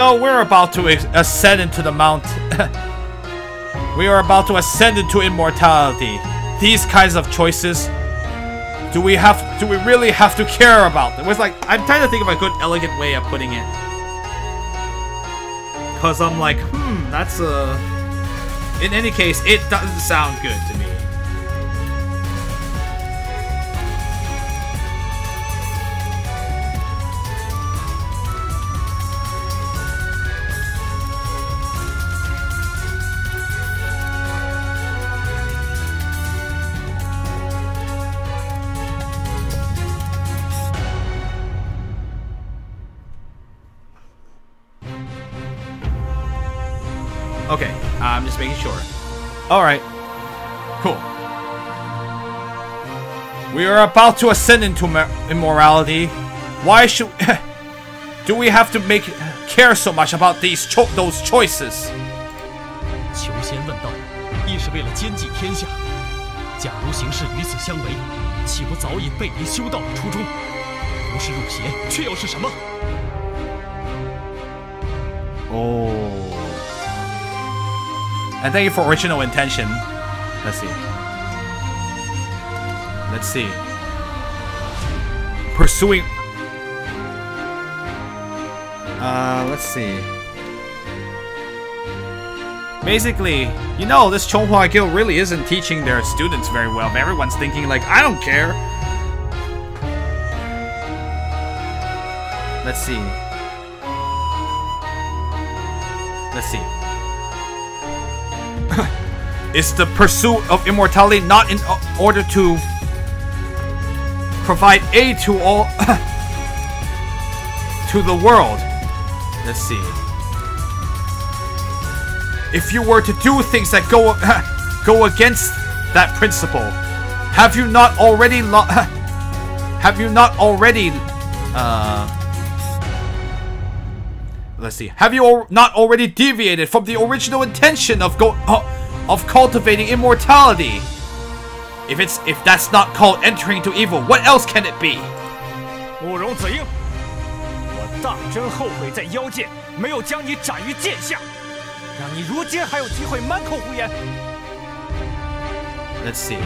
No, we're about to ascend into the mount. we are about to ascend into immortality. These kinds of choices, do we have? Do we really have to care about them? It's like I'm trying to think of a good, elegant way of putting it. Cause I'm like, hmm, that's a. In any case, it doesn't sound good Alright. Cool. We are about to ascend into immorality. Why should... do we have to make care so much about these cho those choices? 求仙问道，亦是为了兼济天下。假如行事与此相违，岂不早已背离修道的初衷？不是入邪，却又是什么？哦。 And thank you for original intention. Let's see. Let's see. Pursuing... Uh, let's see. Basically, you know, this Chonghua Guild really isn't teaching their students very well. But everyone's thinking like, I don't care. Let's see. Let's see. Is the pursuit of immortality not in order to provide aid to all to the world. Let's see. If you were to do things that go go against that principle, have you not already have you not already uh let's see. Have you al not already deviated from the original intention of go uh, of cultivating immortality? If it's if that's not called entering to evil, what else can it be? 慕容子英，我当真后悔在妖界没有将你斩于剑下，让你如今还有机会满口胡言。Let's see.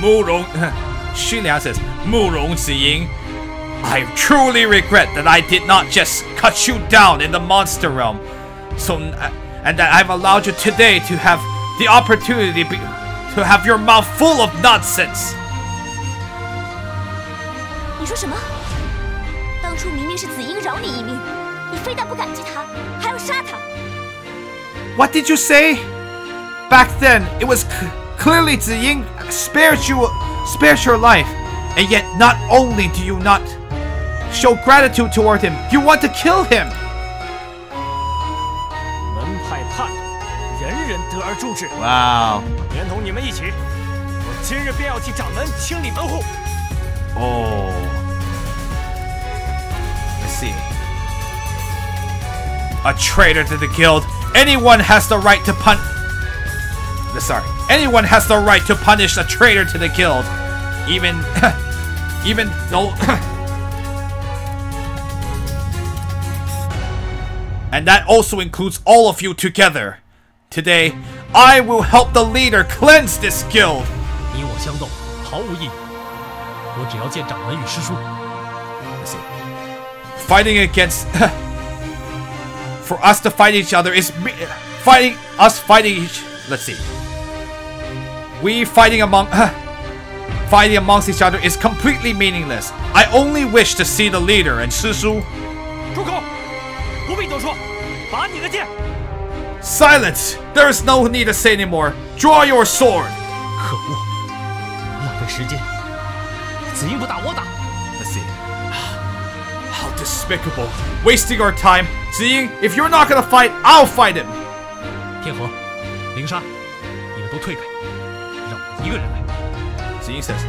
慕容，Xu Liang says, 慕容子英 I truly regret that I did not just cut you down in the monster realm, so uh, and that I've allowed you today to have the opportunity be, to have your mouth full of nonsense. 你说什么？当初明明是紫英饶你一命，你非但不感激他，还要杀他。What did you say? Back then, it was clearly Ziying spared you, spared your life, and yet not only do you not show gratitude toward him. You want to kill him. 人人得而诛之。Wow. 连同你们一起，我今日便要替掌门清理门户。Oh. Let's see. A traitor to the guild. Anyone has the right to pun. Sorry. Anyone has the right to punish a traitor to the guild. Even, even though. And that also includes all of you together. Today, I will help the leader cleanse this guild. 你我相斗，毫无意义。我只要见掌门与师叔。Let's see. Fighting against... For us to fight each other is... Fighting... Us fighting each... Let's see. We fighting among... Fighting amongst each other is completely meaningless. I only wish to see the leader and Susu... 住口！不必多说，拔你的剑。 Silence! There is no need to say anymore. Draw your sword. 可恶，浪费时间。子英不打我打。Let's see. How despicable! Wasting our time. Ziying, if you're not gonna fight, I'll fight him. 天河，灵沙，你们都退开，让我一个人来。Ziying says,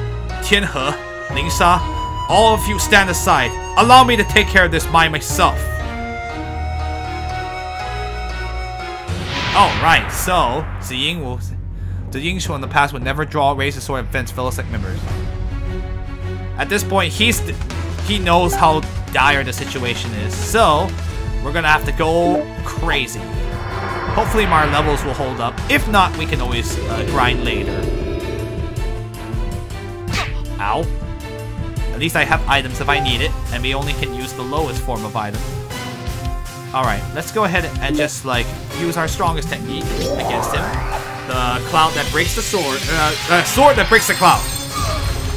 天河, Ling Sha, all of you stand aside. Allow me to take care of this by myself. Alright, so Ziying will the in the past would never draw, raise his sword, and fence fellow sect members. At this point, he's he knows how dire the situation is. So we're gonna have to go crazy. Hopefully my levels will hold up. If not, we can always uh, grind later. Ow. At least I have items if I need it, and we only can use the lowest form of item. Alright, let's go ahead and just, like, use our strongest technique against him. The cloud that breaks the sword. Uh, uh sword that breaks the cloud.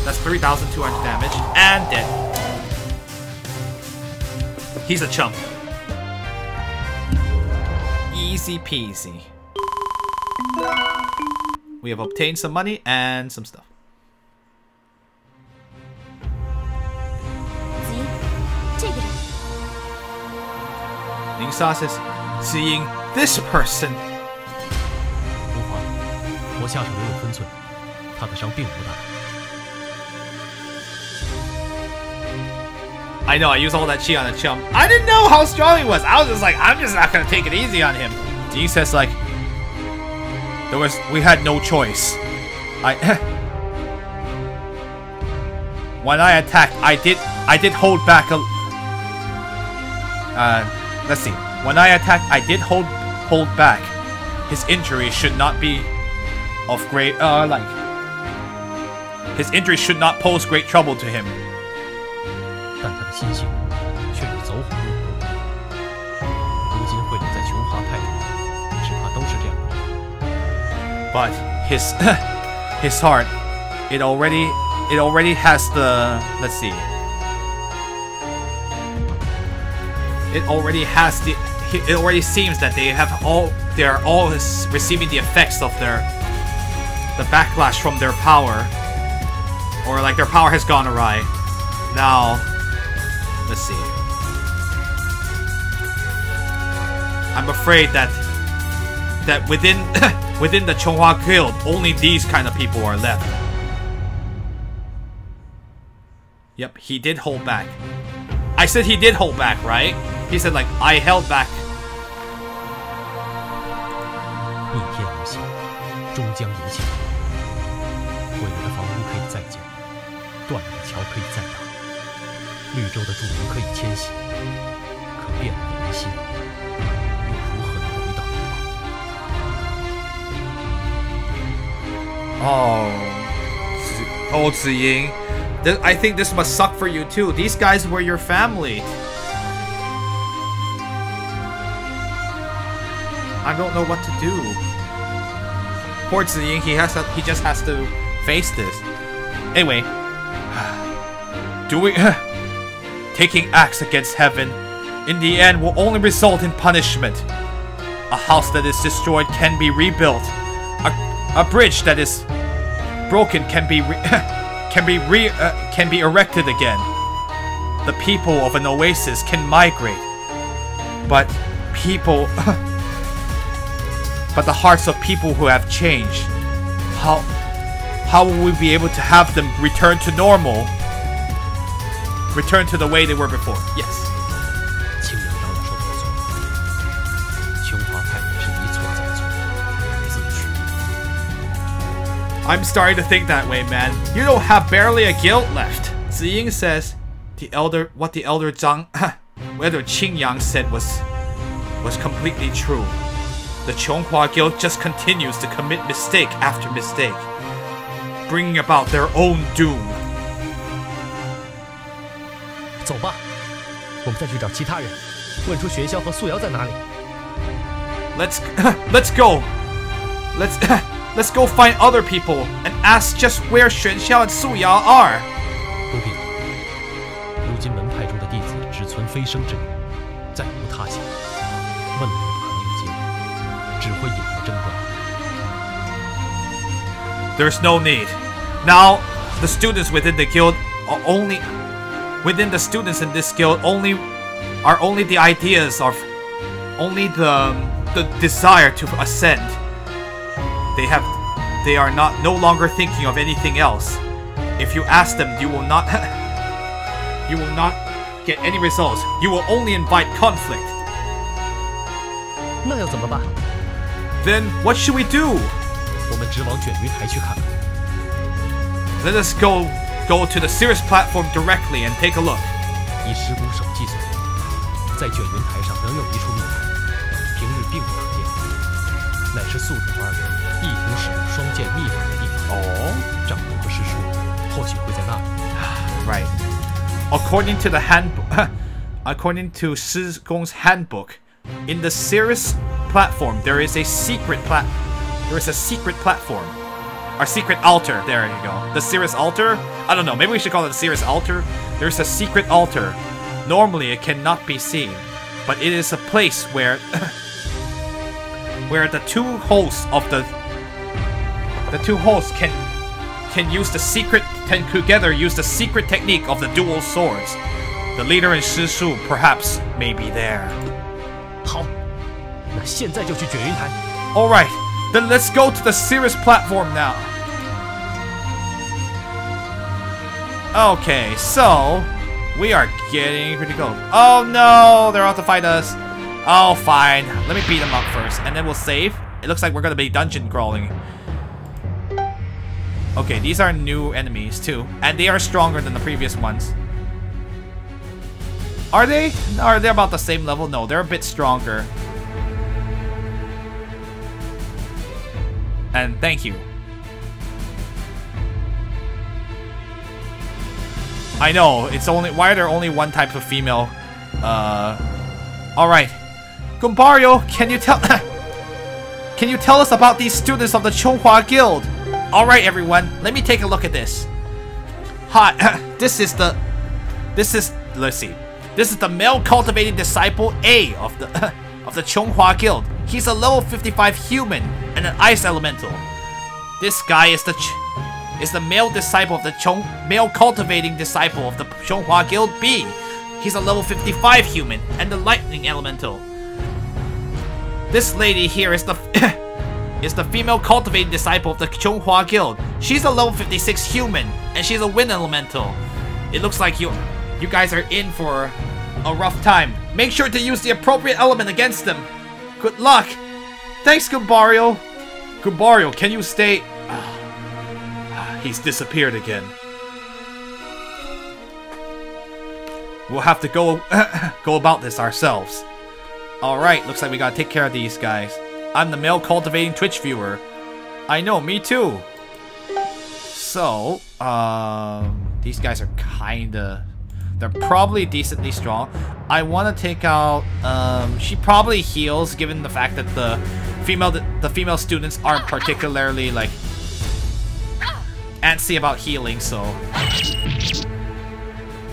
That's 3,200 damage, and dead. He's a chump. Easy peasy. We have obtained some money and some stuff. Ning Sa says, seeing this person. 无妨，我下手留有分寸，他的伤并不大。 I know, I used all that chi on a chump. I didn't know how strong he was. I was just like, I'm just not gonna take it easy on him. Dean says like, there was, we had no choice. I, when I attacked, I did, I did hold back a, uh, Let's see. When I attacked, I did hold hold back. His injury should not be of great, uh, like... His injury should not pose great trouble to him. But his his heart, it already it already has the let's see it already has the it already seems that they have all they're all receiving the effects of their the backlash from their power or like their power has gone awry now let's see i'm afraid that that within within the Chonghua Guild, only these kind of people are left. Yep, he did hold back. I said he did hold back, right? He said, like, I held back. Oh, oh, Ziying, I think this must suck for you too. These guys were your family. I don't know what to do. Poor Ziying, he has to, he just has to face this. Anyway, doing taking acts against heaven in the end will only result in punishment. A house that is destroyed can be rebuilt. A, a bridge that is broken can be can be re- uh, can be erected again. The people of an oasis can migrate, but people, but the hearts of people who have changed. How, how will we be able to have them return to normal? Return to the way they were before. Yes. I'm starting to think that way, man. You don't have barely a guilt left. Ziying says, the elder, what the elder Zhang, whether Qingyang said was, was completely true. The Chonghua Guild just continues to commit mistake after mistake, bringing about their own doom. 走吧，我们再去找其他人，问出玄霄和素瑶在哪里。 Let's let's go. Let's let's go find other people and ask just where Xuan Xiao and Su Yao are. 不必了，如今门派中的弟子只存飞升之念， 只会引来争端。 There's no need. Now, the students within the guild are only within the students in this guild only are only the ideas of only the the desire to ascend. They have they are not no longer thinking of anything else. If you ask them, you will not you will not get any results. You will only invite conflict. 那要怎么办？ then what should we do? Let us go go to the Cirrus platform directly and take a look. Right. According to the handbook, according to Shi Gong's handbook, in the Cirrus platform there is a secret plat. There is a secret platform, Our secret altar. There you go. The Cirrus altar. I don't know. Maybe we should call it the Cirrus altar. There's a secret altar. Normally it cannot be seen, but it is a place where, where the two hosts of the, the two hosts can can use the secret can together use the secret technique of the dual swords. The leader in Shishu perhaps may be there. 好，那现在就去卷云台。 Alright, then let's go to the Cirrus platform now. Okay, so we are getting pretty close. Oh no, they're out to fight us. Oh fine. Let me beat them up first and then we'll save. It looks like we're gonna be dungeon crawling. Okay, these are new enemies too. And they are stronger than the previous ones. Are they? Are they about the same level? No, they're a bit stronger. And thank you. I know, it's only why are there only one type of female uh Alright. Gumbario, can you tell Can you tell us about these students of the Chonghua Guild? Alright everyone, let me take a look at this. Hi, this is the this is let's see. This is the male cultivating disciple A of the of the Chonghua Guild. He's a level 55 human and an ice elemental. This guy is the is the male disciple of the Chong male cultivating disciple of the Chonghua Guild B. He's a level 55 human and the lightning elemental. This lady here is the is the female cultivating disciple of the Chonghua Guild. She's a level 56 human and she's a wind elemental. It looks like you you guys are in for a rough time. Make sure to use the appropriate element against them. Good luck. Thanks, Gumbario. Gumbario, can you stay? He's disappeared again. We'll have to go go about this ourselves. Alright, looks like we gotta take care of these guys. I'm the male cultivating Twitch viewer. I know, me too. So, um, these guys are kinda... They're probably decently strong. I want to take out... Um, she probably heals, given the fact that the female the female students aren't particularly, like, antsy about healing, so...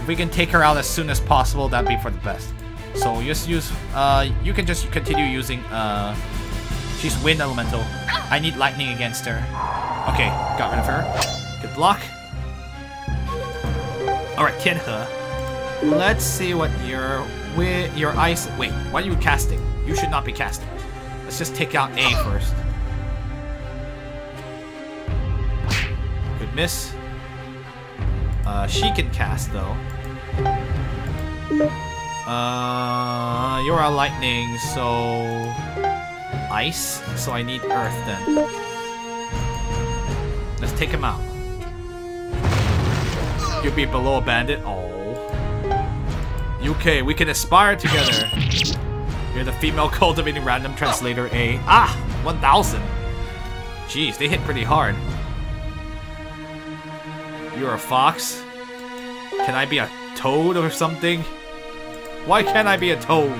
If we can take her out as soon as possible, that'd be for the best. So just use... Uh, you can just continue using... Uh, she's wind elemental. I need lightning against her. Okay, got rid of her. Good luck. Alright, Tianhe. Let's see what your your ice. Wait, why are you casting? You should not be casting. Let's just take out A first. Good miss. Uh, she can cast though. Uh, you're a lightning, so ice. So I need earth then. Let's take him out. You'll be below a bandit. Oh. UK, we can aspire together. You're the female cultivating random translator A. Ah, 1000. Jeez, they hit pretty hard. You're a fox? Can I be a toad or something? Why can't I be a toad?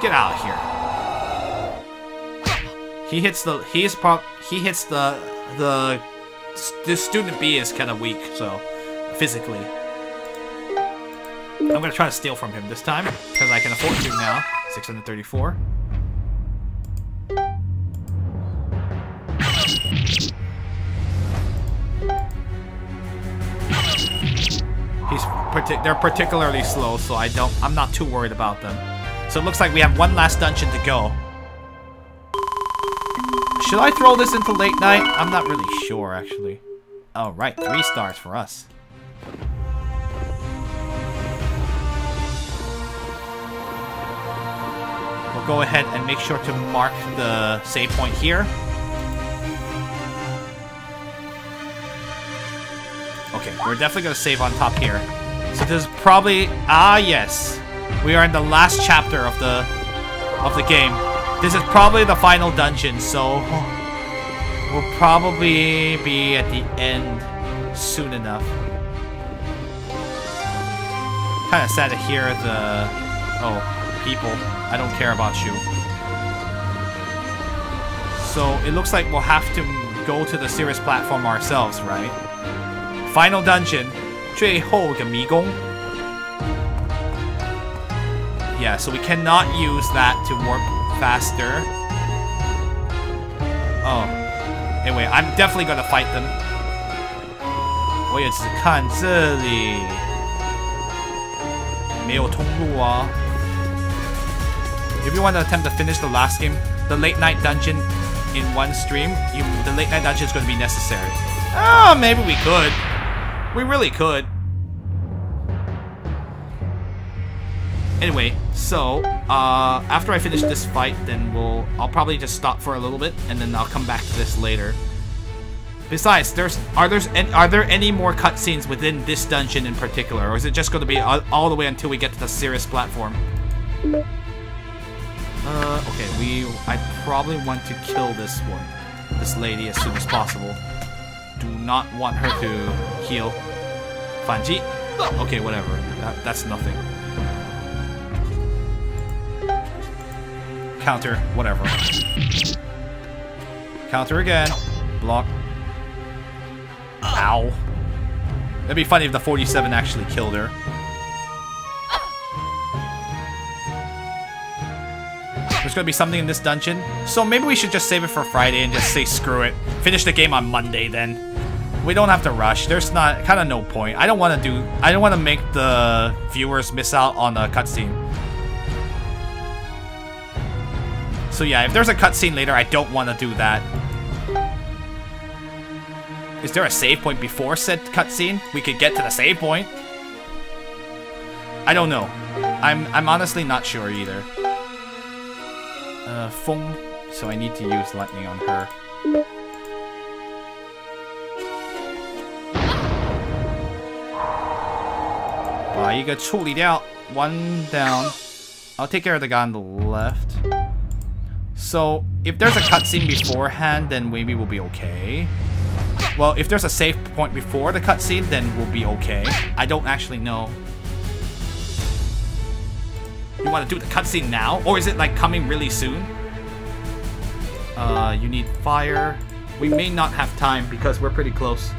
Get out of here. He hits the he's prob he hits the the the student B is kind of weak, so physically. I'm gonna try to steal from him this time because I can afford to now. 634. He's partic they're particularly slow, so I don't I'm not too worried about them. So it looks like we have one last dungeon to go. Should I throw this into late night? I'm not really sure, actually. Oh, right. Three stars for us. We'll go ahead and make sure to mark the save point here. Okay, we're definitely going to save on top here. So this is probably... Ah, yes. We are in the last chapter of the of the game. This is probably the final dungeon, so we'll probably be at the end soon enough. Kind of sad to hear the oh people. I don't care about you. So it looks like we'll have to go to the Sirius platform ourselves, right? Final dungeon, 最后一个迷宫. Yeah, so we cannot use that to warp faster. Oh. Anyway, I'm definitely gonna fight them. 我也只看这里。没有通路啊。 If you want to attempt to finish the last game, the late night dungeon in one stream, you, the late night dungeon is going to be necessary. Oh, maybe we could. We really could. Anyway, so uh, after I finish this fight, then we'll I'll probably just stop for a little bit, and then I'll come back to this later. Besides, there's are there's are there any more cutscenes within this dungeon in particular, or is it just going to be all, all, the way until we get to the Cirrus platform? Uh, okay, we I probably want to kill this one, this lady as soon as possible. Do not want her to heal. Fanji. Okay, whatever. That, that's nothing. Counter, whatever. Counter again. Block. Ow. It'd be funny if the 47 actually killed her. There's gonna be something in this dungeon. So maybe we should just save it for Friday and just say screw it. Finish the game on Monday then. We don't have to rush. There's not kind of no point. I don't want to do. I don't want to make the viewers miss out on a cutscene. So yeah, if there's a cutscene later, I don't want to do that. Is there a save point before said cutscene? We could get to the save point. I don't know. I'm I'm honestly not sure either. Uh, Feng, so I need to use lightning on her. out. One down. I'll take care of the guy on the left. So, if there's a cutscene beforehand, then maybe we'll be okay. Well, if there's a save point before the cutscene, then we'll be okay. I don't actually know. You want to do the cutscene now? Or is it like coming really soon? Uh, you need fire. We may not have time because we're pretty close.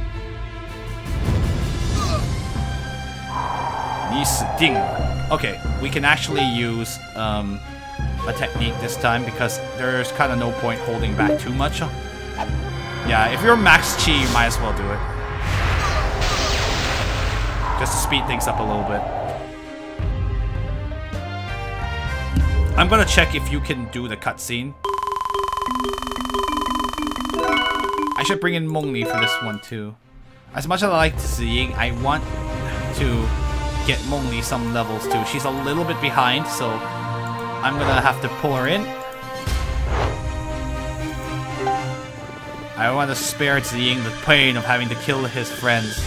Okay, we can actually use um, a technique this time because there's kind of no point holding back too much. Yeah, if you're max chi, you might as well do it. Just to speed things up a little bit. I'm gonna check if you can do the cutscene. I should bring in Mengli for this one too. As much as I like Ziying, I want to get Mengli some levels too. She's a little bit behind, so I'm gonna have to pull her in. I want to spare Ziying the pain of having to kill his friends.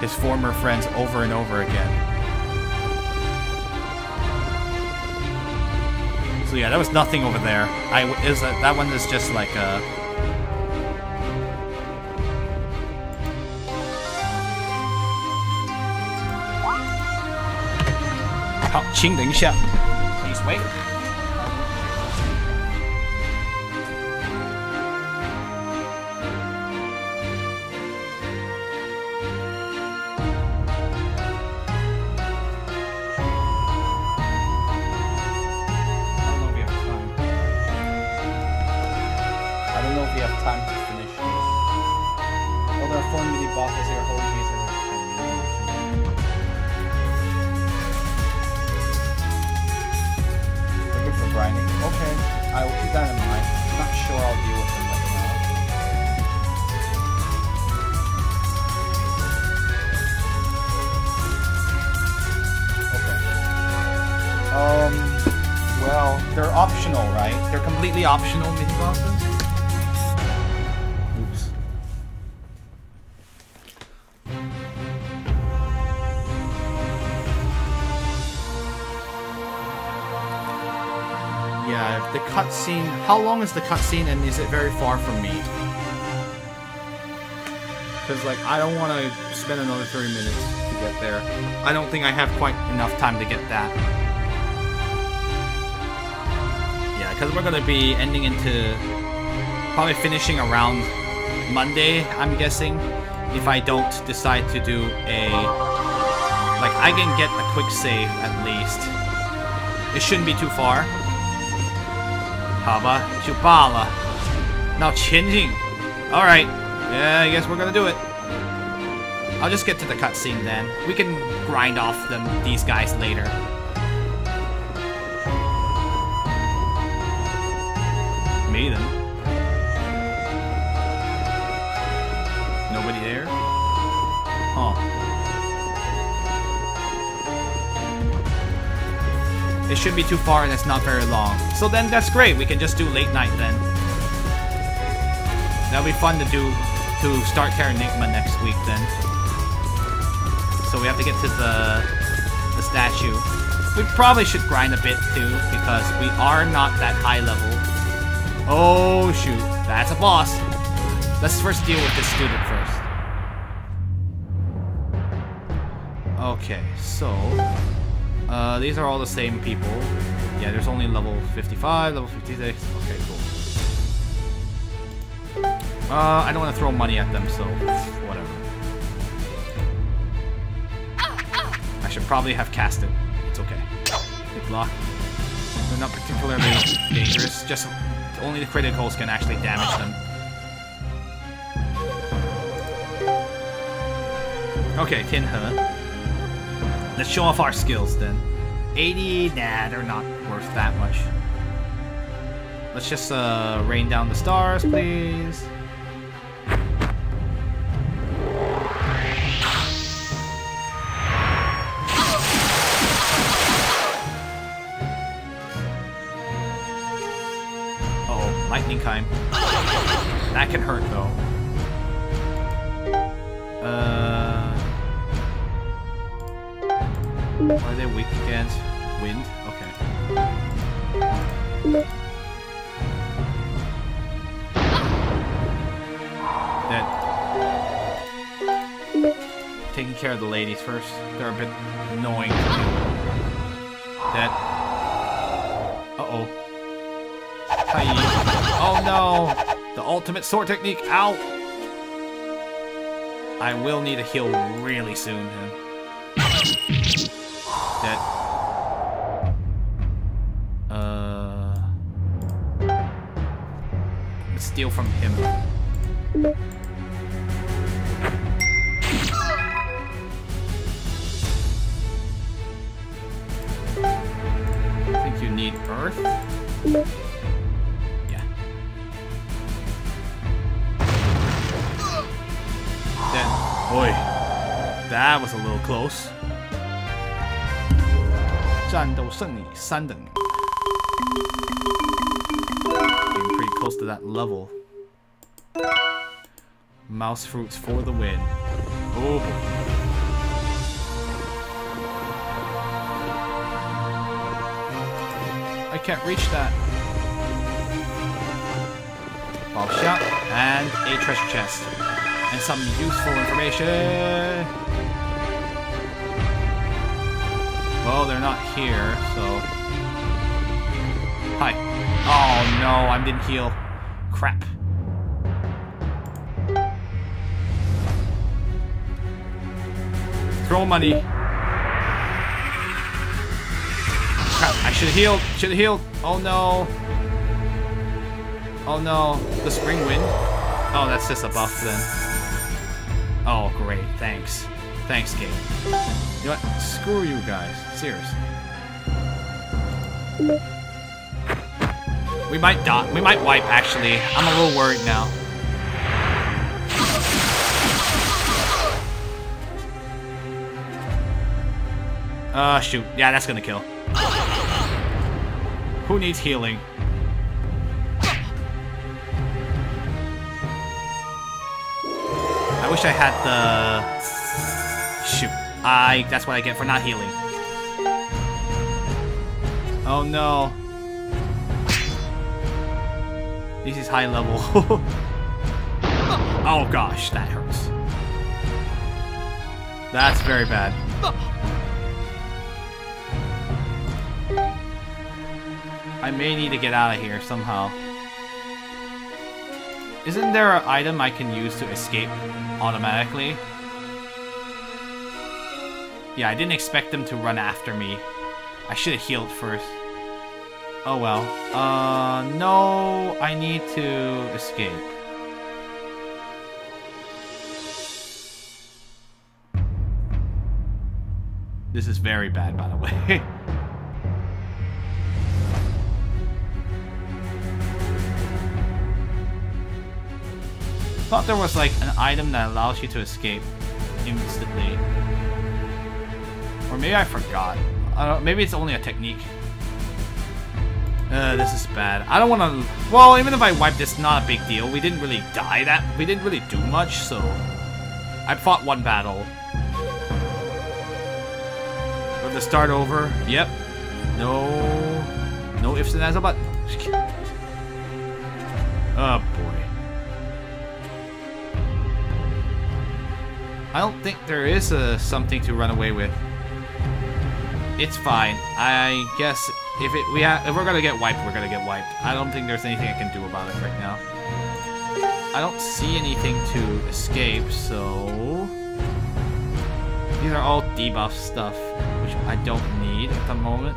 His former friends over and over again. Yeah, there was nothing over there. I is that that one is just like uh, oh, a. Please wait. they're optional, right? They're completely optional mini bosses. Oops. Yeah, the cutscene. How long is the cutscene, and is it very far from me? Because like I don't want to spend another 30 minutes to get there. I don't think I have quite enough time to get that. because we're going to be ending into probably finishing around Monday, I'm guessing, if I don't decide to do a... Like, I can get a quick save, at least. It shouldn't be too far. Haba, Chupala. Now changing. Alright. Yeah, I guess we're gonna do it. I'll just get to the cutscene then. We can grind off them, these guys later. Maiden. Nobody there? Huh. It shouldn't be too far and it's not very long. So then that's great. We can just do late night then. That'll be fun to do to start Terranigma next week then. So we have to get to the the statue. We probably should grind a bit too, because we are not that high level. Oh shoot, that's a boss. Let's first deal with this student first. Okay, so uh, these are all the same people. Yeah, there's only level 55, level 56. Okay, cool. Uh, I don't want to throw money at them, so whatever. I should probably have cast it. It's okay. They block. They're not particularly dangerous. Just only the criticals can actually damage them. Okay, Tianhe. Let's show off our skills then. 80, nah, they're not worth that much. Let's just uh, rain down the stars, please. Lightning kind. That can hurt though. Uh, are they weak against? Wind? Okay. Dead. Taking care of the ladies first. They're a bit annoying deal. Dead. Uh-oh. Hi. Oh no! The ultimate sword technique. Ow! I will need a heal really soon then. Dead. Uh. Steal from him. boy, that was a little close. 战斗胜利三等。Getting pretty close to that level. Mouse fruits for the win. Oh boy. I can't reach that. Bob shot and a treasure chest. And some useful information. Well, they're not here, so... Hi. Oh no, I didn't heal. Crap. Throw money. Crap, I should have healed. Should have healed. Oh no. Oh no. The spring wind? Oh, that's just a buff then. Oh, great. Thanks. Thanks, game. You know what? Screw you guys. Seriously. We might dot. We might wipe, actually. I'm a little worried now. Uh, shoot. Yeah, that's gonna kill. Who needs healing? I wish I had the... Shoot. I... That's what I get for not healing. Oh no. This is high level. oh gosh, that hurts. That's very bad. I may need to get out of here somehow. Isn't there an item I can use to escape automatically? Yeah, I didn't expect them to run after me. I should have healed first. Oh well. Uh, no, I need to escape. This is very bad, by the way. Thought there was like an item that allows you to escape instantly. Or maybe I forgot. I don't, maybe it's only a technique. Uh, this is bad. I don't want to... Well, even if I wipe this, not a big deal. We didn't really die that... We didn't really do much, so... I fought one battle. Have to start over. Yep. No... No ifs and ands about... I don't think there is a something to run away with. It's fine. I guess if it we if we're gonna get wiped, we're gonna get wiped. I don't think there's anything I can do about it right now. I don't see anything to escape, so these are all debuff stuff, which I don't need at the moment.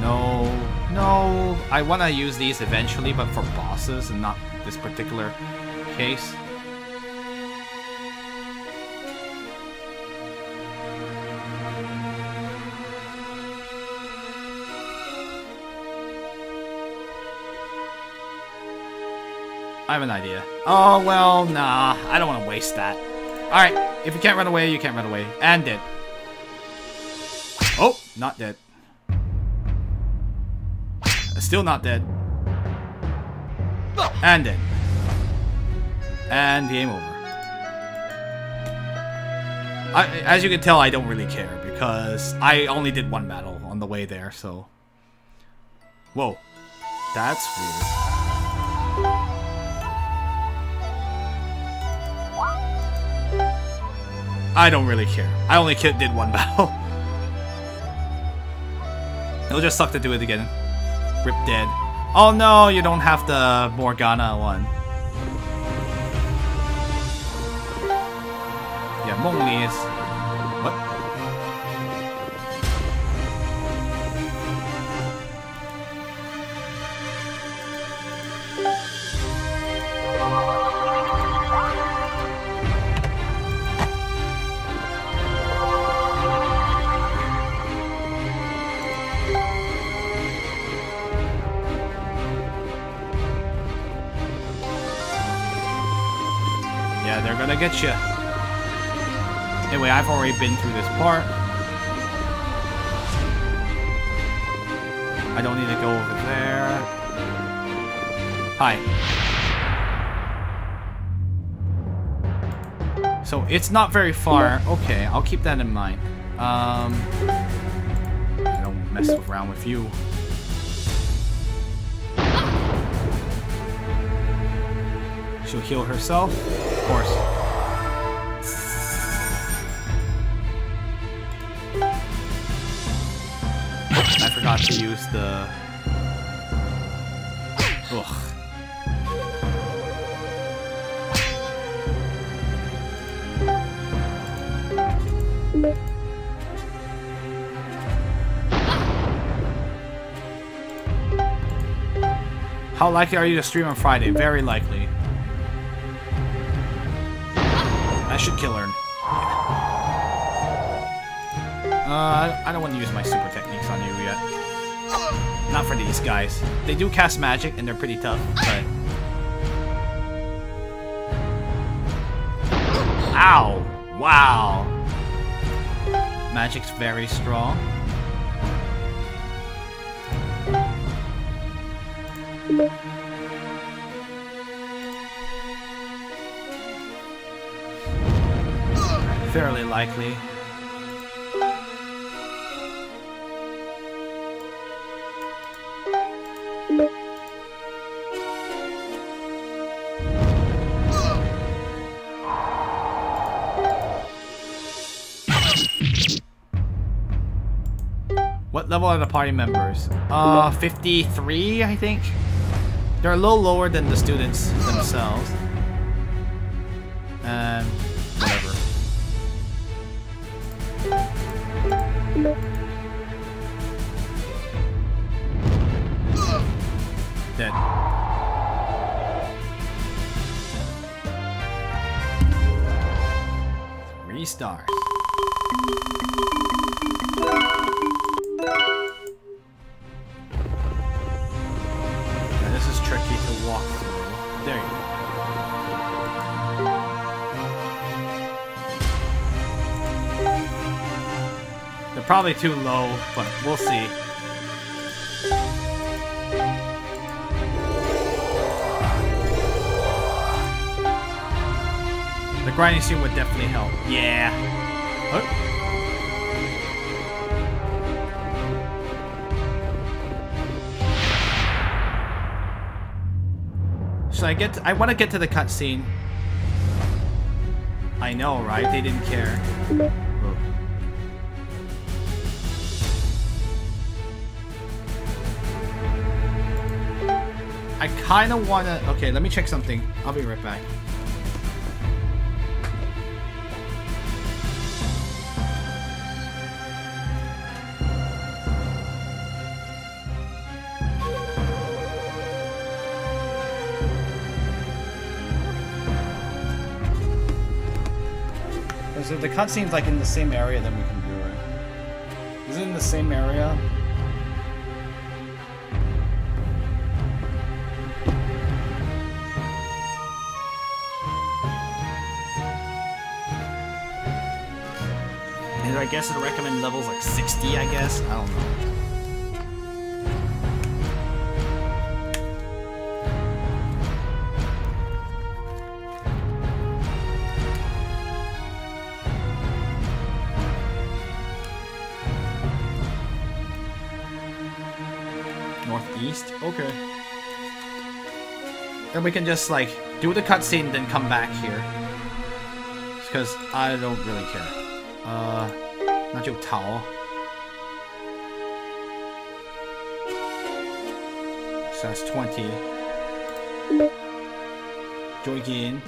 No, no. I want to use these eventually, but for bosses and not this particular case. I have an idea. Oh, well, nah. I don't want to waste that. Alright, if you can't run away, you can't run away. And dead. Oh, not dead. Still not dead. And dead. And game over. I, as you can tell, I don't really care because I only did one battle on the way there, so... Whoa. That's weird. I don't really care. I only did one battle. It'll just suck to do it again. Rip dead. Oh no, you don't have the Morgana one. Yeah, Mengli is... they're gonna get you. Anyway, I've already been through this part. I don't need to go over there. Hi. So it's not very far. Okay, I'll keep that in mind. Um, I don't mess around with you. She'll heal herself, course. I forgot to use the... Ugh. How likely are you to stream on Friday? Very likely. I should kill her. Uh, I don't want to use my super techniques on you yet. Not for these guys. They do cast magic and they're pretty tough, but... Ow! Wow! Magic's very strong. fairly likely. What level are the party members? Uh, 53, I think? They're a little lower than the students themselves. This is tricky to walk through. There you go. They're probably too low, but we'll see. The grinding scene would definitely help. Yeah. Should I get? To, I want to get to the cutscene. I know, right? They didn't care. I kind of want to... Okay, let me check something. I'll be right back. Because if the cutscene's like in the same area, then we can do it. Is it in the same area? I guess it'll recommend levels like 60, I guess? I don't know. Okay. Then we can just like do the cutscene, then come back here. Because I don't really care. Uh, 那就逃。So that's 20. Join Northeast.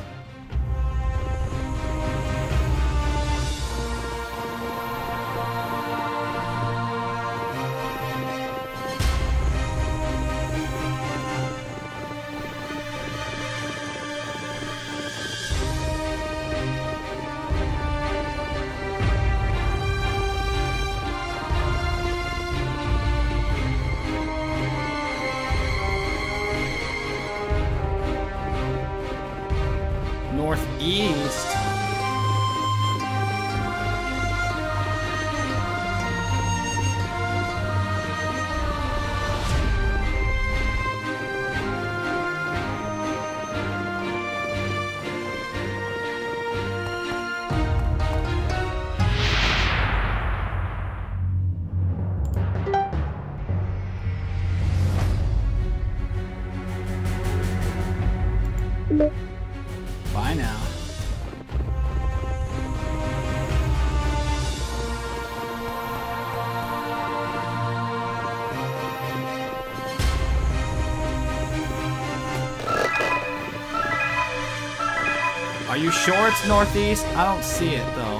Sure it's northeast? I don't see it though.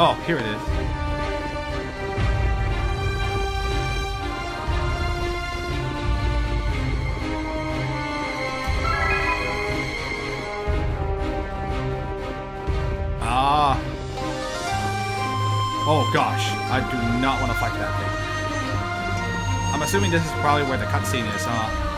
Oh, here it is. Ah. Oh gosh, I do not want to fight that thing. I'm assuming this is probably where the cutscene is, huh?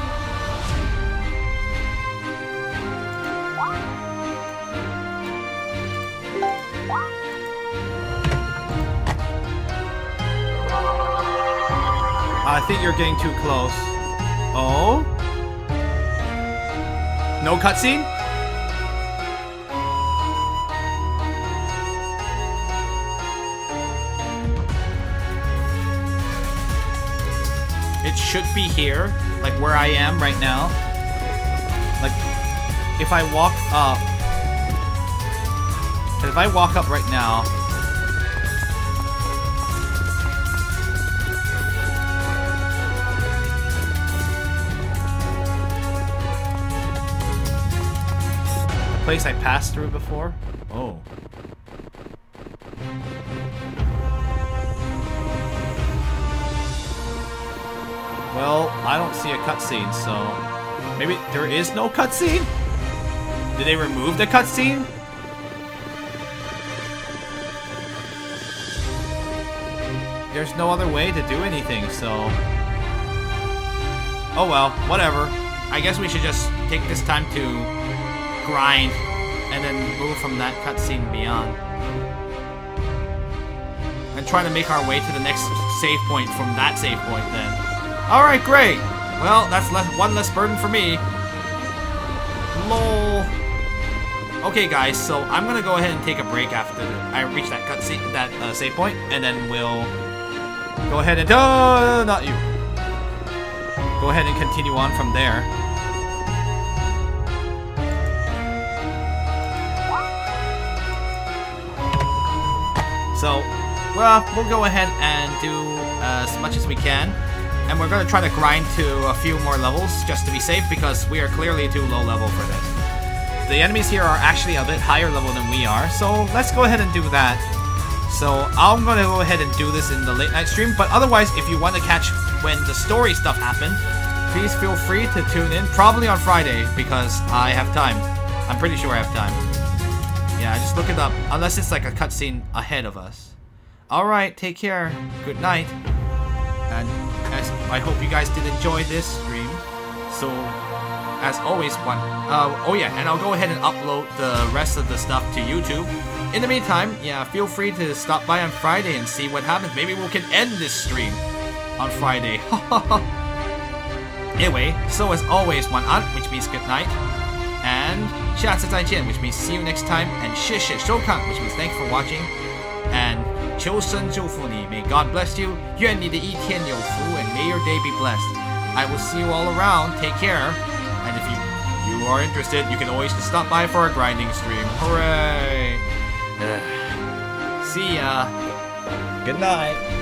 Think you're getting too close. Oh? No cutscene? It should be here, like where I am right now. Like, if I walk up... If I walk up right now, place I passed through before? Oh. Well, I don't see a cutscene, so... Maybe there is no cutscene? Did they remove the cutscene? There's no other way to do anything, so... Oh well, whatever. I guess we should just take this time to grind and then move from that cutscene beyond. And try to make our way to the next save point from that save point then. Alright, great! Well, that's less, one less burden for me. Lol. Okay, guys, so I'm gonna go ahead and take a break after I reach that cutscene, that uh, save point, and then we'll go ahead and... Uh, not you. Go ahead and continue on from there. So, well, we'll go ahead and do uh, as much as we can. And we're going to try to grind to a few more levels just to be safe because we are clearly too low level for this. The enemies here are actually a bit higher level than we are, so let's go ahead and do that. So I'm going to go ahead and do this in the late night stream, but otherwise, if you want to catch when the story stuff happened, please feel free to tune in, probably on Friday, because I have time. I'm pretty sure I have time. Yeah, just look it up. Unless it's like a cutscene ahead of us. Alright, take care. Good night. And as I hope you guys did enjoy this stream. So, as always, one. Uh, oh yeah, and I'll go ahead and upload the rest of the stuff to YouTube. In the meantime, yeah, feel free to stop by on Friday and see what happens. Maybe we can end this stream on Friday. anyway, so as always, one on, which means good night. And 下次再见, which means see you next time. And 谢谢收看, which means thanks for watching. And 求神祝福你, may God bless you. 愿你的一天有福, and may your day be blessed. I will see you all around. Take care. And if you you are interested, you can always just stop by for a grinding stream. Hooray! see ya. Good night.